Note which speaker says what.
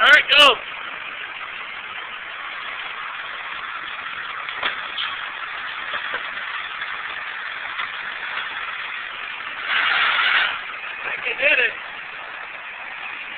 Speaker 1: Alright, go. I can hit it.